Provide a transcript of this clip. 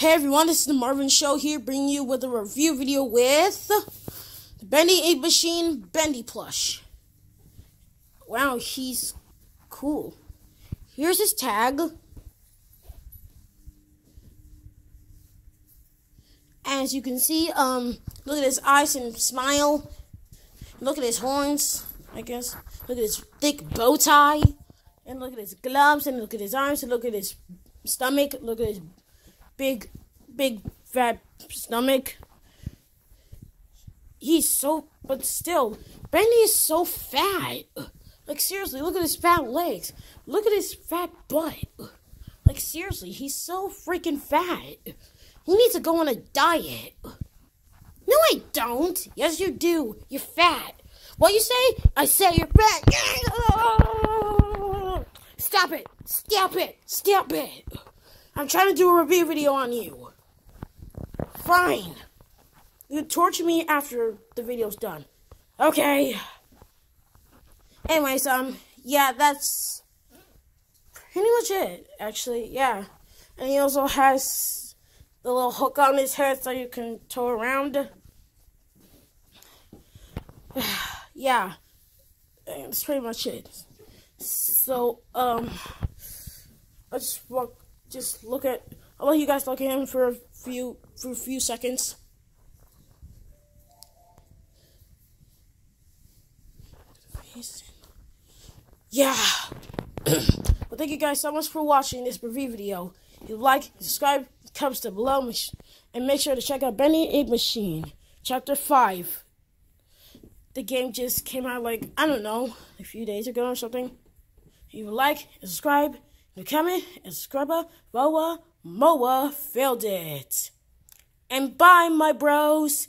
Hey everyone, this is the Marvin Show here, bringing you with a review video with the Bendy 8 Machine Bendy plush. Wow, he's cool. Here's his tag. As you can see, um, look at his eyes and smile. Look at his horns, I guess. Look at his thick bow tie. And look at his gloves, and look at his arms, and look at his stomach. Look at his big, big, fat stomach. He's so, but still, Bendy is so fat. Like, seriously, look at his fat legs. Look at his fat butt. Like, seriously, he's so freaking fat. He needs to go on a diet. No, I don't. Yes, you do. You're fat. What you say? I say you're fat. Stop it. Stop it. Stop it. I'm trying to do a review video on you. Fine. You torture me after the video's done. Okay. Anyways, um, yeah, that's pretty much it, actually, yeah. And he also has the little hook on his head so you can tow around. yeah. That's pretty much it. So, um, I just walk just look at. I'll let you guys look at him for a few for a few seconds. Yeah. well, thank you guys so much for watching this review video. If you like, subscribe, comes to below, and make sure to check out Bendy Ink Machine, Chapter 5. The game just came out like, I don't know, a few days ago or something. If you like subscribe, Nukami and Scrubber Boa Moa failed it. And bye, my bros.